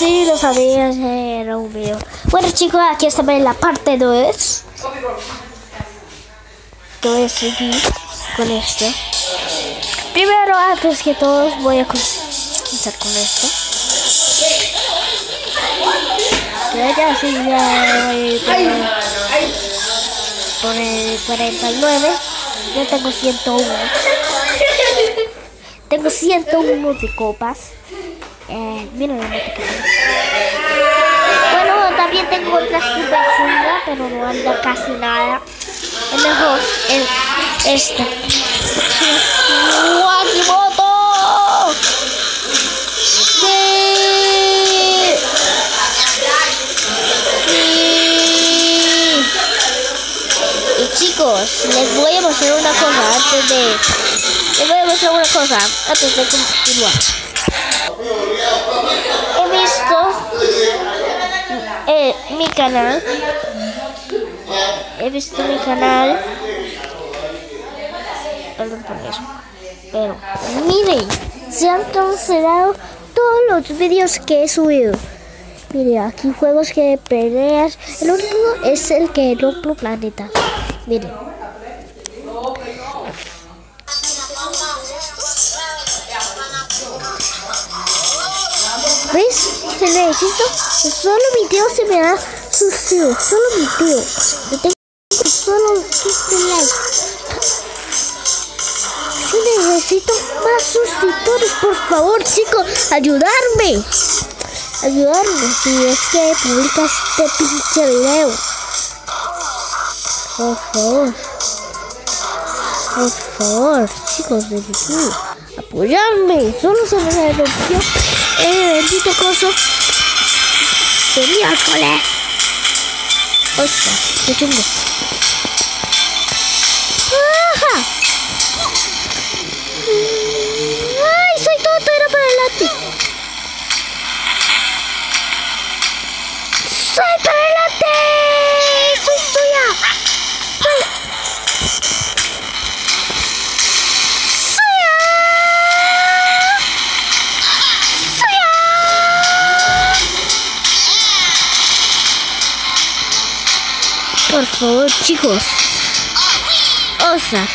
Sí, lo sabía, era un video. Bueno chicos, aquí estamos en la parte 2. Que voy a seguir con esto. Primero, antes que todo, voy a comenzar con esto. Que ya sí, ya voy por por el 49. Yo tengo 101. Tengo 101 de copas. Eh, mira la. Bueno, también tengo otra super pero no anda casi nada. Es mejor el, esta. ¡Sí! ¡Sí! Y chicos, les voy a mostrar una cosa antes de... Les voy a mostrar una cosa antes de continuar. He visto eh, mi canal. He visto mi canal. Perdón por eso. Pero miren, se han cancelado todos los vídeos que he subido. Miren, aquí juegos que peleas. El único es el que rompo planeta. Miren. ¿Ves? Se necesito. Solo mi tío se me da sucio. Solo mi tío. Yo tengo solo 15 likes. Si necesito más suscriptores, por favor, chicos, ayudarme. Ayudarme si es que publica este pinche video. Por favor. Por favor, chicos de YouTube. Apoyarme. Solo se me rompió el bendito coso de miércoles. Ostras, qué chungo. ¡Ajá! Favor, chicos. Osa.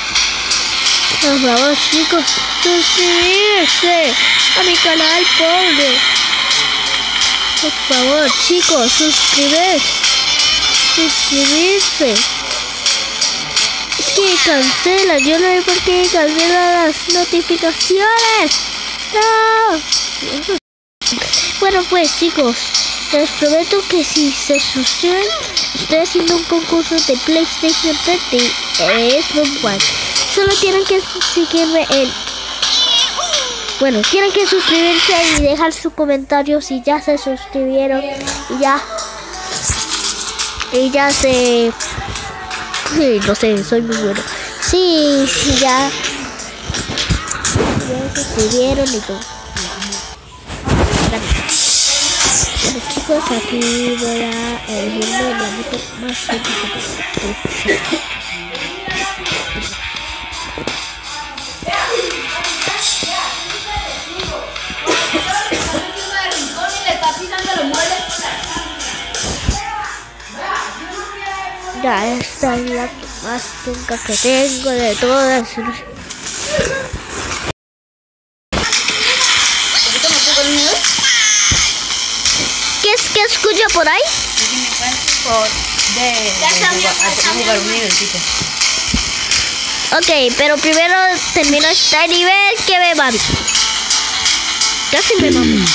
Por favor, chicos. Suscribirse a mi canal, pobre. Por favor, chicos, suscribirse. Suscribirse. Es que cancela. Yo no sé por qué cancela las notificaciones. No. Bueno, pues, chicos. Les prometo que si se suscriben, estoy haciendo un concurso de PlayStation 30 es One. Solo tienen que seguirme en... Bueno, tienen que suscribirse y dejar su comentario si ya se suscribieron y ya... Y ya se... Sí, no sé, soy muy bueno. Sí, sí, ya... Ya se suscribieron y todo. Bueno chicos, aquí voy a elegirme la moto más épica Ya, esta es la más tunca que tengo de todas. Ok, pero primero termino este nivel que me mami. Casi me mami.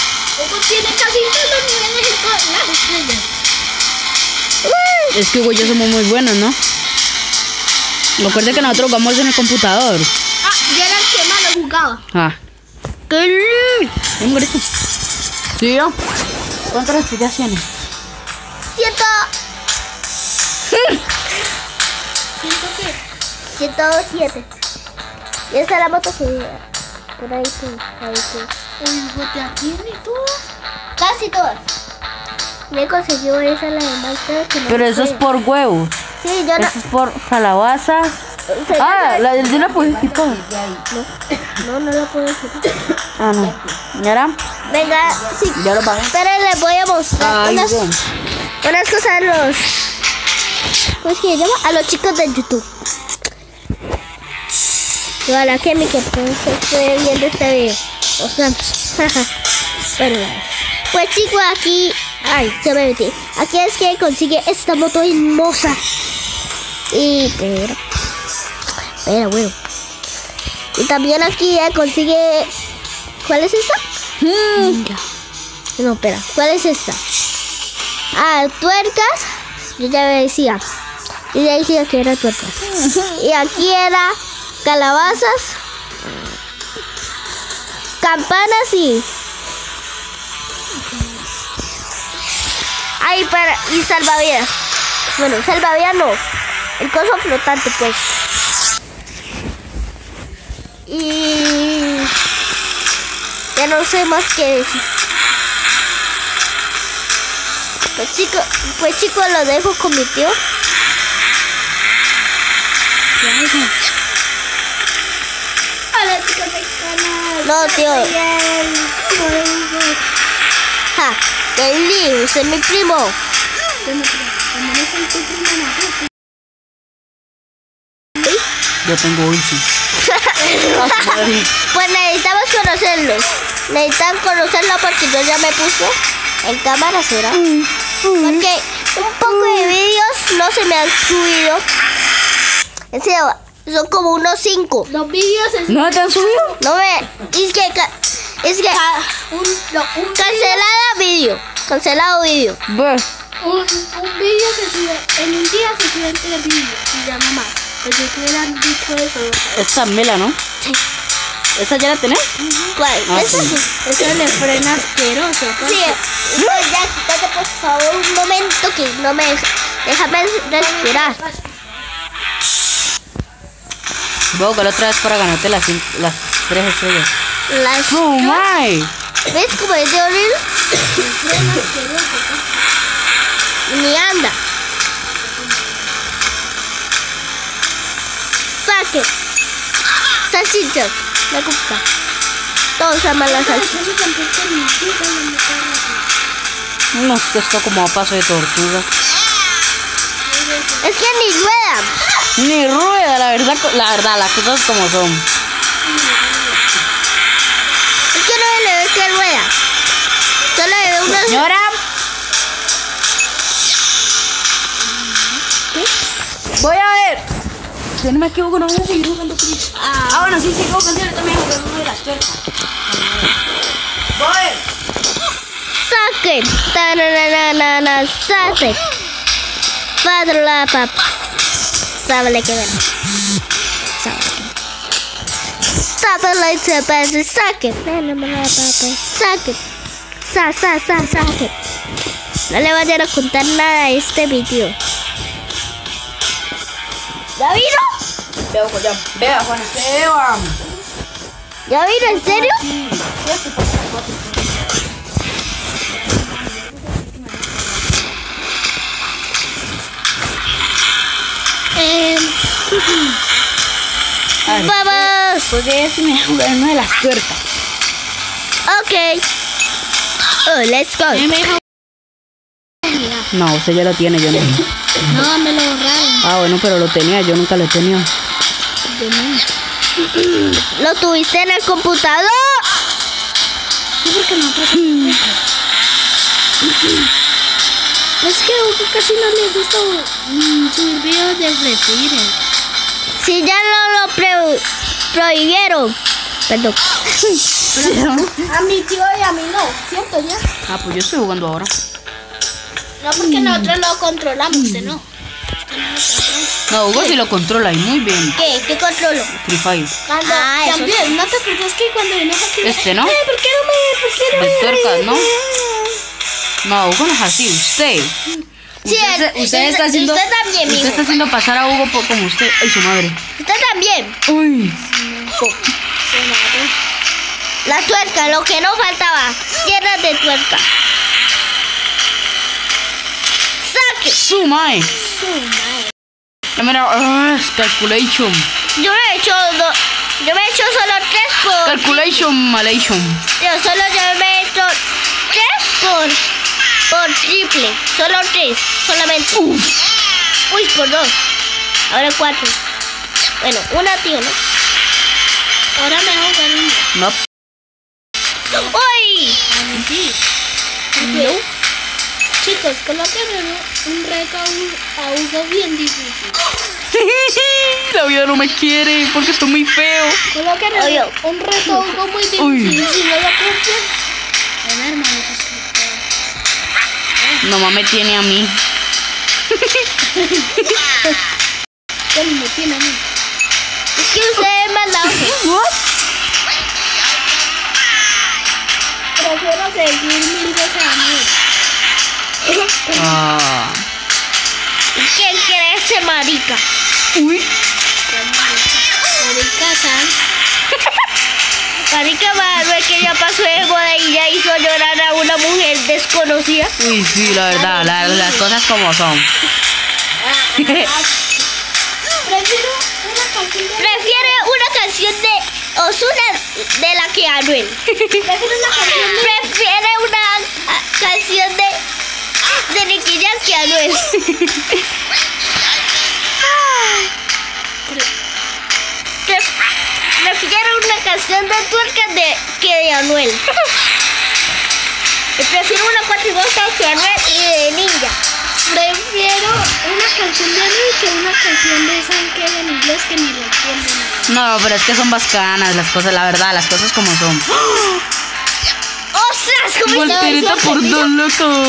tiene casi todos los niveles en todas las estrellas. Es que güey, ya somos muy buenos, ¿no? Recuerda que nosotros jugamos en el computador. Ah, yo era el que más lo jugaba. Ah. ¿Qué? Un grito. ¿Sí yo? ¿Cuántas estrellas tienes? Ciento. ¿Siento qué? 107. Y esa es la moto que por ahí que, ahí que. El bote tiene todo. Casi casi todas. Me consiguió esa la de Malta que no Pero eso es por huevos. Sí, yo no. Eso es por calabazas. se- Ah, la del de la política. No, no lo puedo decir. Ah, no. ¿Y ahora? Venga, sí. Ya lo pagué. Pero les voy a mostrar Ay, unas, bueno. Cosas a los. ¿Cómo es que se llama? A los chicos de YouTube. Ojalá que mi que esté viendo este video. O sea, bueno, pues chicos, aquí. Ay, se me metí. Aquí es que consigue esta moto hermosa. Y. Pero. Pero bueno. Y también aquí ya consigue. ¿Cuál es esta? Mira. No, espera. ¿Cuál es esta? Ah, tuercas. Yo ya me decía. Yo ya decía que era tuercas. Y aquí era calabazas, campanas y. Ay, para. Y salvavidas. Bueno, salvavidas no. El coso flotante, pues. Y. Ya no sé más qué decir. Pues chicos, pues chicos, lo dejo con mi tío. Hola chicos del canal. No, tío. Ja, Kelly, usted es mi primo. Yo tengo Easy. Pues necesitamos conocerlos. Necesitan conocerlo porque yo ya me puse en cámara, ¿será? Porque un poco de vídeos no se me han subido. En serio, son como unos cinco. Los vídeos es ¿No te han subido? No me... Es que... ca- Es que... ca- un, no, un Cancelada vídeo. Cancelado vídeo. Un, un vídeo se sube, en un día se suben tres vídeos y ya mamá. Pues yo que hubieran dicho eso. Esta es Mela, ¿no? Sí. ¿Esa ya la tenés? ¿Cuál? Ah, ¿Esa? sí. Eso le frena asqueroso. Sí, pues ya quítate por favor un momento que no me déjame respirar. Voy a buscar otra vez para ganarte las, las tres estrellas. Las, ¡Oh, my! ¿Ves cómo es de horrible? Ni anda. Fuck it. Salchichas. Me gusta. Todos aman las salchichas. No, es que está como a paso de tortuga. Es que ni ruedan. Ni rueda, la verdad, la verdad, las cosas como son. Es que no le ve que rueda. Solo le ve una... Señora. Si no me equivoco, no voy a seguir jugando Chris. Ah, bueno, sí, sigo yo también jugando uno de las tuercas. Voy a ver. Saquen. Tananana, saquen. Padre la papa. Sábale que ver. Sábale que ver. Sábale que ver. Saquen. Tananana, papa. Saquen. Sa, sa, sa, saquen. No le vayan a contar nada a este video. ¿Ya vino? Veo, ya. Vea, Juan Esteban. ¿Ya vino? ¿En serio? Eh, Vamos. pues de eso me voy a jugar una de las tuercas. Ok. Oh, let's go. No, usted ya lo tiene, yo no. no, me lo borraron. Ah, bueno, pero lo tenía, yo nunca lo he tenido. ¿Lo tuviste en el computador? Sí, porque nosotros. Es que casi no le gusta mm, subir videos de Free Si ya no lo pro- prohibieron. Perdón. A mi tío y a mí no, ¿cierto ya? Ah, pues yo estoy jugando ahora. No, porque nosotros lo controlamos, ¿usted no? No, Hugo sí lo controla y muy bien. ¿Qué? ¿Qué controlo? Free Fire. Cuando Ah, eso también, ¿no te acuerdas que cuando vino aquí? Este, ¿no? ¿por qué no me, por qué no me tuercas, ¿no? No, Hugo no es así, usted. Sí, usted, el- usted está haciendo, usted también, usted está haciendo pasar a Hugo por- como usted. Ay, su madre. Usted también. Uy. La tuerca, lo que no faltaba. Sierras de tuerca. ataque. Su mae. Su madre. Mira, ah, calculation. Yo me he hecho dos. Yo me he hecho solo tres por. Calculation malation. Yo solo yo me he hecho tres por. Por triple. Solo tres. Solamente. Uy, por dos. Ahora cuatro. Bueno, una tío, ¿no? Ahora me voy a jugar No. ¡Uy! sí. No. Chicos, coloquen un, un reto a, Hugo bien difícil. La vida no me quiere porque estoy muy feo. Coloquen un, reto a Hugo muy difícil. Uy. Y si no lo cumplen, ven hermano, Mamá me tiene a mí. que me tiene a mí. Es que ustedes mandaron. Prefiero seguir mil veces a mí. Ah. ¿Quién quiere ese marica? Uy. Marica Sans. Marica Manuel que ya pasó de boda y ya hizo llorar a una mujer desconocida. Uy, sí, la verdad, la- las cosas como son. Prefiero una canción de... Prefiere una canción de Osuna de la que Anuel. Prefiero una canción de... Prefiere una canción de Nicky Jam que Anuel. Pre- Prefiero una canción de tuerca de, que de Anuel. Prefiero una cuatrimosta que Anuel y de Ninja. Prefiero una canción de Anuel que una canción de Sankel en inglés que ni lo entiendo. No, pero es que son bacanas las cosas, la verdad, las cosas como son. ¡Ostras! ¿Cómo Voltereta por dos, loco.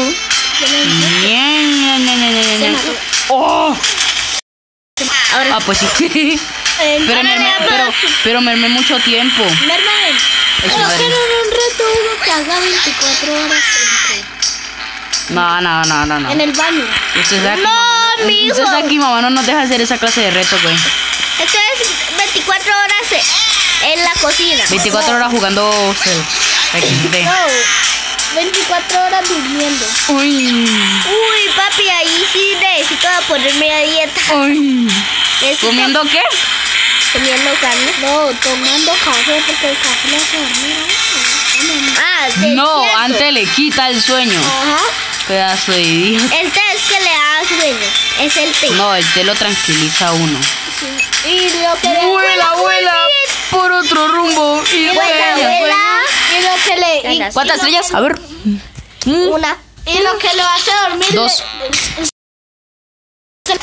¡Oh! Ahora Ah, pues sí. Pero, ahora me, le damos- pero, pero mucho tiempo. Eso, Pero un reto Hugo que haga 24 horas en, No, no, no, no, no. en el baño. Usted sabe que No, no- mijo. usted sabe que mamá no nos deja hacer esa clase de reto, güey. Esto es 24 horas eh, en la cocina. 24 horas jugando Cell. No, 24 horas durmiendo. Uy. Uy, papi, ahí sí necesito ponerme a dieta. Uy. Necesito ¿Comiendo qué? comiendo carne. No, tomando café porque el café le hace dormir uno. Ah, No, antes le quita el sueño. Ajá. Pedazo de idiota. El té es que le da sueño. Es el té. No, el té lo tranquiliza a uno. Y lo que le, Abuela, abuela, por otro rumbo. Y sueña, abuela. y lo que le y, ¿Cuántas estrellas? A ver. Mm, Una. y lo que lo hace dormir. Dos. le-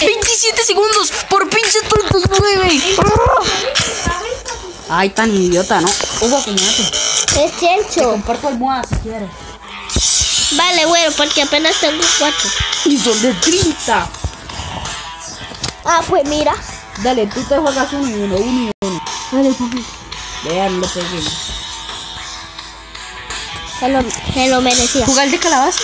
27 segundos por pinche 39. Ay, tan idiota, ¿no? Hugo, acomódate. Es cierto. Comparto almohada si quieres. Vale, bueno, porque apenas tengo cuatro. Y son de 30. Ah, pues mira. Dale, tú te juegas uno y uno, uno y uno. Dale, papi. Vean lo pegué. Se lo, se lo merecía. ¿Jugar de calabazas?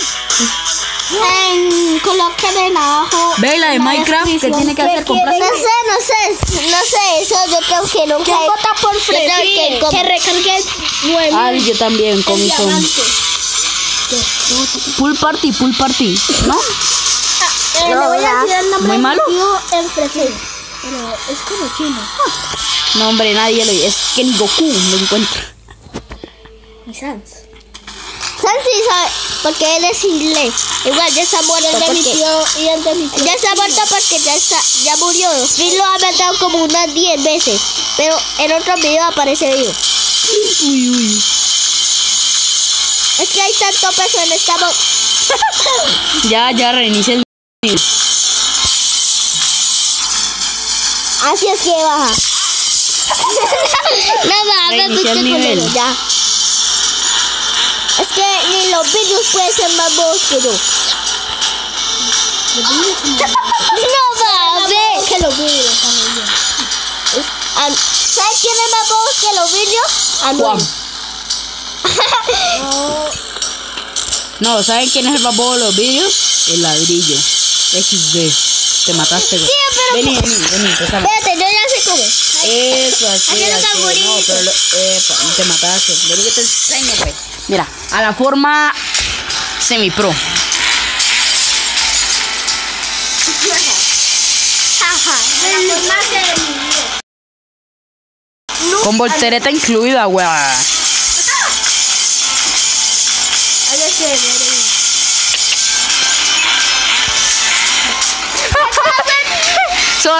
En, coloquen en abajo. Ve la de Minecraft que tiene que hacer comprar. No sé, no sé, no sé, eso yo creo que nunca. ¿Quién vota por Freddy? que Que recargue 9 Ay, yo también, con mi son. diamantes. Pool party, pool party. ¿No? Eh, le voy a decir el nombre ¿Muy malo? mío en prefiero. Pero es como chino. No, hombre, nadie lo Es que ni Goku lo encuentra. Mi Sans. ¿Sabes si sabe? Porque él es inglés. Igual ya está muerto. De mi tío y el de mi tío. Ya está muerto porque ya está, ya murió. Phil lo ha matado como unas 10 veces. Pero en otro video aparece vivo. Uy, uy. Es que hay tanto peso en esta Ya, ya reinicia el. Así es que baja. no el pinche nivel. ya. Es que ni los vídeos pueden ser más bobos que yo. no mames. Que los vídeos ¿Sabes quién es más bobos que los vídeos? Juan. No, ¿saben quién es el más bobo de los vídeos? El ladrillo. XD. Te mataste, güey. Vení, vení, vení. Espérate, yo ya sé cómo. Eso, así, así. No, pero lo, epa, te mataste. Vení que te enseño, güey. Mira, a la forma semi-pro. Con voltereta incluida, güey.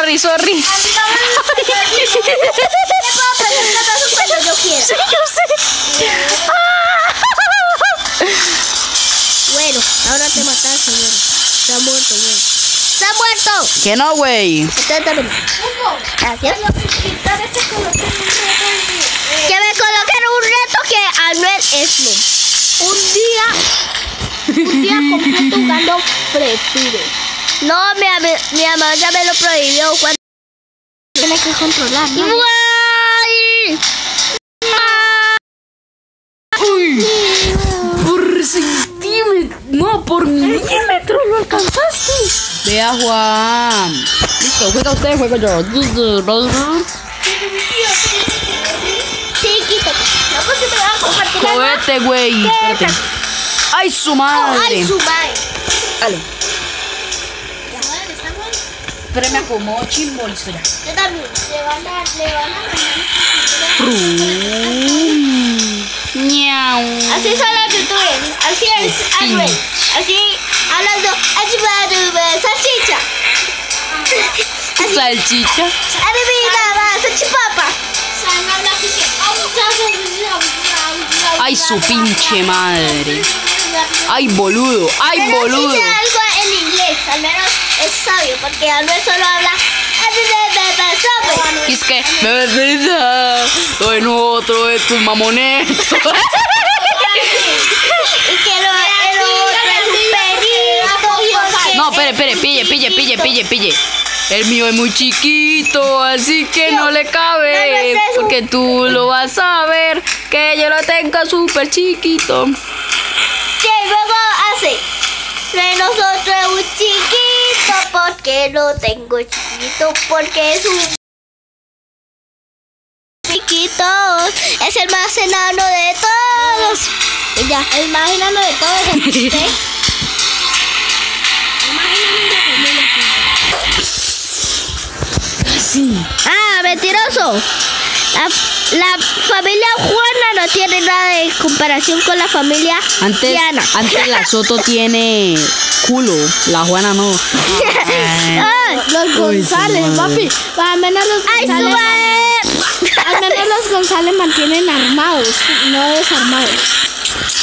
¿Qué puedo presentar su cuando yo sé. Bueno, ahora te mataste, señor. Está muerto, güey. ¡Está muerto! Que no, güey. Gracias. Que me coloquen un reto que Anuel es no. Un día, un día completo jugando Free Fire. No, mi, ami- mi mamá ya me lo prohibió. cuando- Tiene que controlar, ¿no? ¡Guay! Uy. Por centímetro. No, por milímetro lo alcanzaste. Vea, Juan. Listo, juega usted, juego yo. Sí, quítate. No, pues. Cohete, güey. Ay, su madre. ¡Ay, su madre! Dale. Pero me acomodo chimbo, listo ya. Yo también. Le van a, le van a. Ñau. Así son los youtubers. Así es Anuel. Así hablando. ¡Ayúdame, salchicha! Salchicha. ¡Adivina, va, salchipapa! Ay, su pinche madre. Ay, boludo. Ay, Pero boludo. sé algo en inglés. Al menos es sabio. Porque Anuel solo habla. Y es que me besa en otro de tus mamonetos. Y que lo, el otro es un No, espere, espere, pille, pille, pille, pille, pille. El mío es muy chiquito, así que no le No, cabe. es. Porque tú lo vas a ver, que yo lo tengo súper chiquito. Que luego hace de nosotros es un chiquito porque lo tengo chiquito porque es un chiquito es el más enano de todos y ya el más enano de todos Sí. ah mentiroso la, la familia Juana no tiene nada de comparación con la familia Antes, Diana antes la Soto tiene culo, la Juana no. Ay, Los González, papi. Al menos los González. Al menos los González mantienen armados, no desarmados.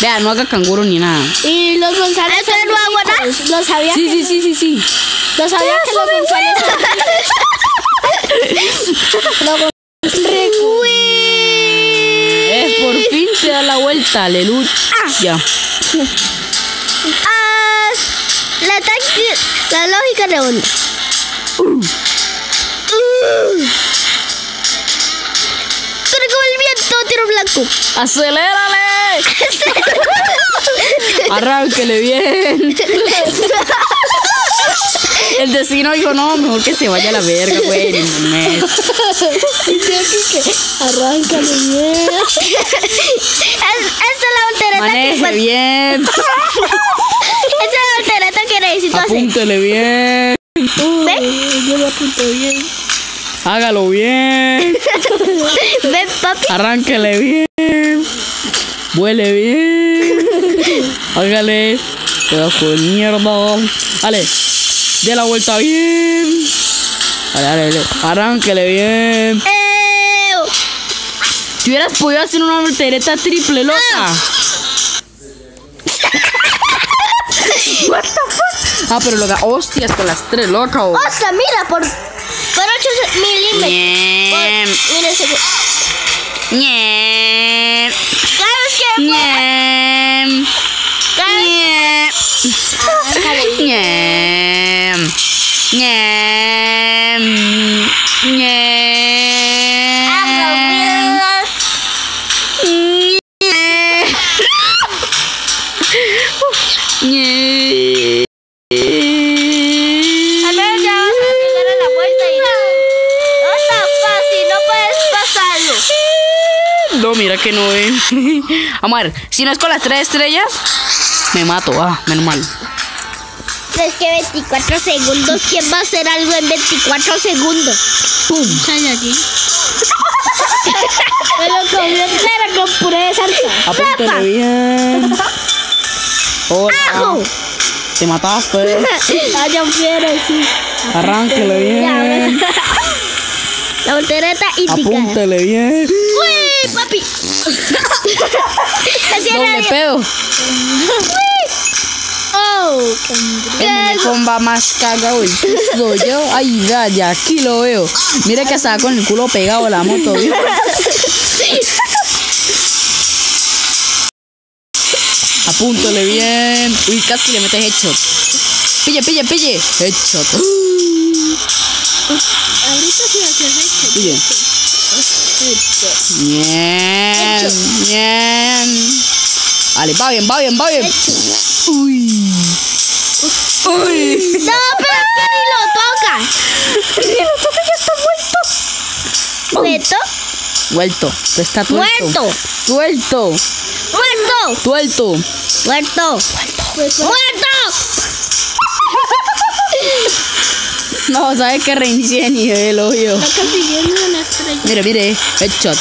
Vea, no haga canguro ni nada. Y los González ¿Eso son no ricos. Lo sabía Sí, que sí, sí, sí, sí. Lo sabía que los González son vuelta, aleluya. Ya. Ah, la, la lógica de onda. Uh. Pero como el viento tiro blanco. ¡Acelérale! Arránquele bien. El destino dijo, no, mejor que se vaya a la verga, güey. Arráncale bien. Es- Esta es la voltereta que bien. Esta es la voltereta que necesito hacer. Apúntele bien. ¿Ven? Yo lo apunto bien. Hágalo bien. ¿Ven, papi? Arránquele bien. Vuele bien. Hágale. Pedazo de mierda. Dale. Dé la vuelta bien. Dale, dale, dale. Arránquele bien. Eh, Si hubieras podido hacer una voltereta triple, loca. What the fuck? Ah, pero loca, hostias con las tres, loca. oh. Ostras, mira, por, por 8 milímetros. Por, mira, ese- vez que ñem, ñem, ñem, ñem. no es mira que no ven. Vamos a ver, si no es con las tres estrellas, me mato. Ah, menos mal. Es que 24 segundos, ¿quién va a hacer algo en 24 segundos? ¡Pum! Saiyajin. Me lo comió entero con puré de salsa. Apúntale bien. Hola. ¡Ajo! Te mataste. Ah, yo quiero, sí. Arránquele bien. La voltereta indicada. Apúntale bien. ¡Uy, papi! Doble pedo. ¡Oh! El muñecón va más cagado el piso yo. Ay, ya, ya, aquí lo veo. Mira que estaba con el culo pegado a la moto. ¿vio? Apúntale bien. Uy, casi le metes headshot. Pille, pille, pille. Headshot. Ahorita sí va a ser hecho. Pille. Bien, bien. Vale, va bien, va bien, va bien. Uy. Uy. No, pero es que ni lo toca. Ni lo toca, ya está muerto. ¿Muerto? Vuelto. Está tuerto. Muerto. Tuerto. ¡Muerto! Tuerto. ¡Muerto! ¡Muerto! No, sabes que reinicié de nivel, obvio. Está consiguiendo una estrella. Mire, mire, headshot.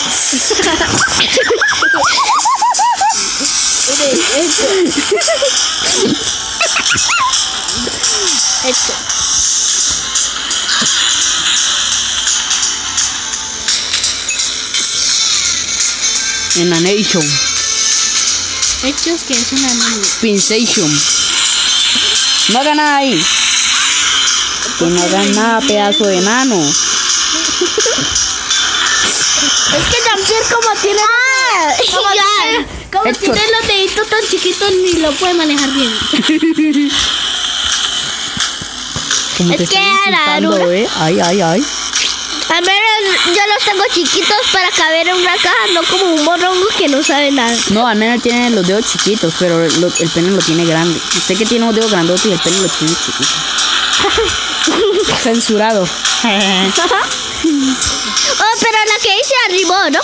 Hecho. En la nation. Hechos que es una niña. Pinsation. No haga nada ahí. Que no haga nada, pedazo de enano. Es que Jean-Pierre como tiene... ¡Ah! Como tiene- como tiene los deditos tan chiquitos ni lo puede manejar bien. Como Es que a la ¿eh? Ay, ay, ay. Al menos yo los tengo chiquitos para caber en una caja, no como un morongo que no sabe nada. No, al menos tiene los dedos chiquitos, pero lo- el pene lo tiene grande. Usted que tiene los dedos grandotes y el pene lo tiene chiquito. Censurado. Oh, pero la que hice arribó, ¿no?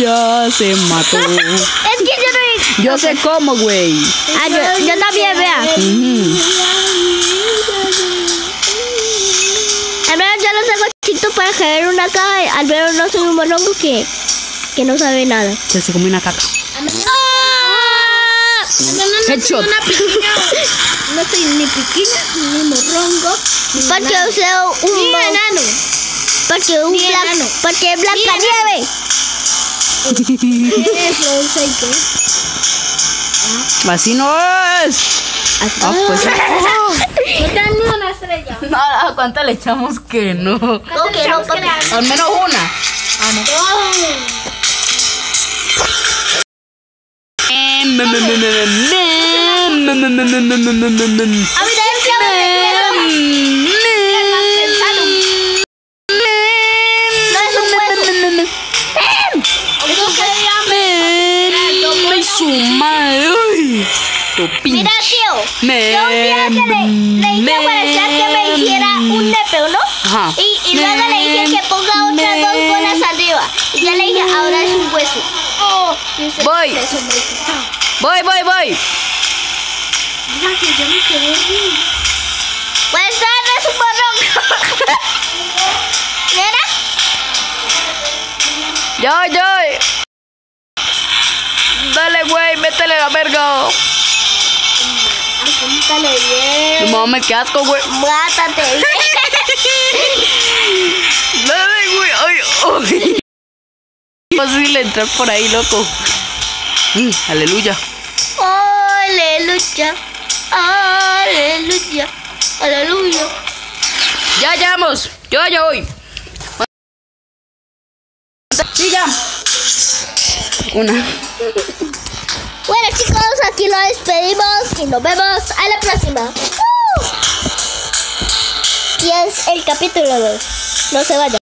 Ya se mató. Es que yo no... Yo sé cómo, güey. Ah, yo, yo también, vea. Al menos yo los tengo chiquitos para caber en una caja. Al menos no soy un morongo que, que no sabe nada. Que se come una caca. ¡Ah! Headshot. Una pequeña, no soy ni pequeña, ni morrongo, ni Porque enano. usé un... Ni enano. Porque un Ni blan- enano. Porque Blanca enano. Nieve. ¿Qué Frozen qué? Así no es. Ah, pues. No te dan ni una estrella. No, no, ¿cuántas le echamos que no? No, que no. Al menos una. A mí también No Mira, tío. Me- Yo un día que le, le dije a que me hiciera un nepe, ¿no? Ajá. Y, y luego le dije que ponga otras dos bolas arriba. Y ya le dije, ahora es un hueso. Oh, Voy. me. Voy, voy, voy. Mira que yo me quedé bien. Pues es un morrongo. ¿Mira? Ya, ya. Mames, qué asco, güey. Mátate. Dale, güey. Ay, ay. Fácil entrar por ahí, loco. Mm, aleluya. Aleluya. Aleluya. Aleluya. Ya llegamos. Yo ya voy. Siga. Una. Bueno chicos, aquí lo despedimos y nos vemos a la próxima. Y es el capítulo 2. No se vayan.